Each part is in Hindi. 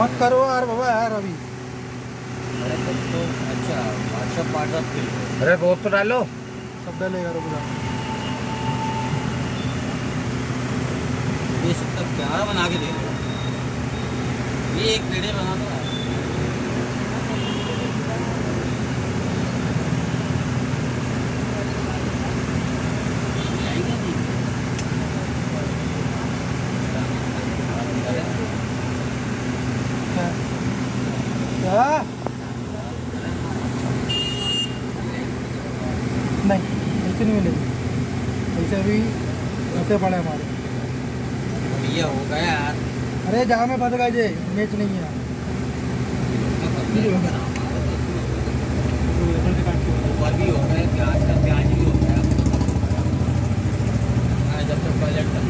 मत करो यार बाबा यार अभी। अच्छा व्हाट्सएप व्हाट्सएप के अरे बहुत तो डालो सब डलेगा रुक जा ये सब तक क्या बना के दे रहे हो? ये एक पेड़े बना दो यार। जाएगा नहीं। क्या क्या नहीं ऐसे नहीं मिलेगी। ऐसे भी ऐसे पड़े हमारे। भैया हो गया यार। अरे जहाँ में फंस गए जे मैच नहीं है। भी हो गया प्याज का प्याज भी हो गया हाँ, जब तक टॉयलेट का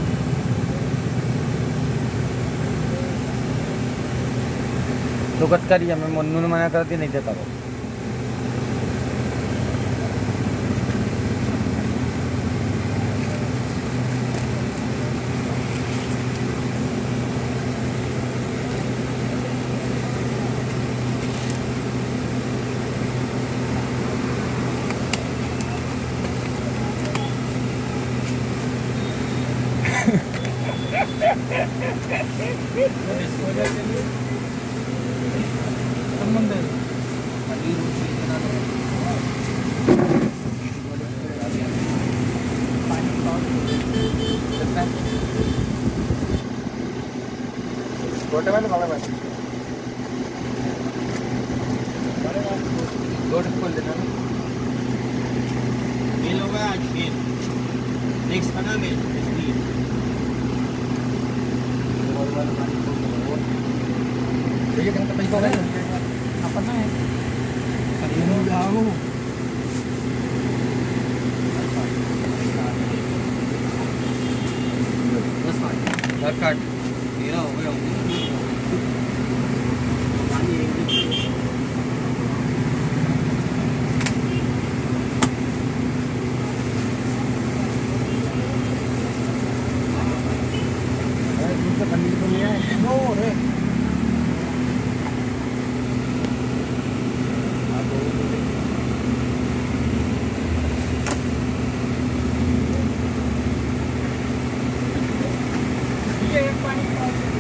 तो करिए मैं मन्नू ने मना करती नहीं देता वो। दो छोटे वाले बड़े वाले दो खोल देना मेल हो आज मेल नेक्स्ट बना मेल Bigyan ka ng tapay ko kayo. Apa na eh. Kanino ako. That's fine. That card. Yeah, okay, okay. Hãy subscribe cho kênh Ghiền Mì Gõ Để không है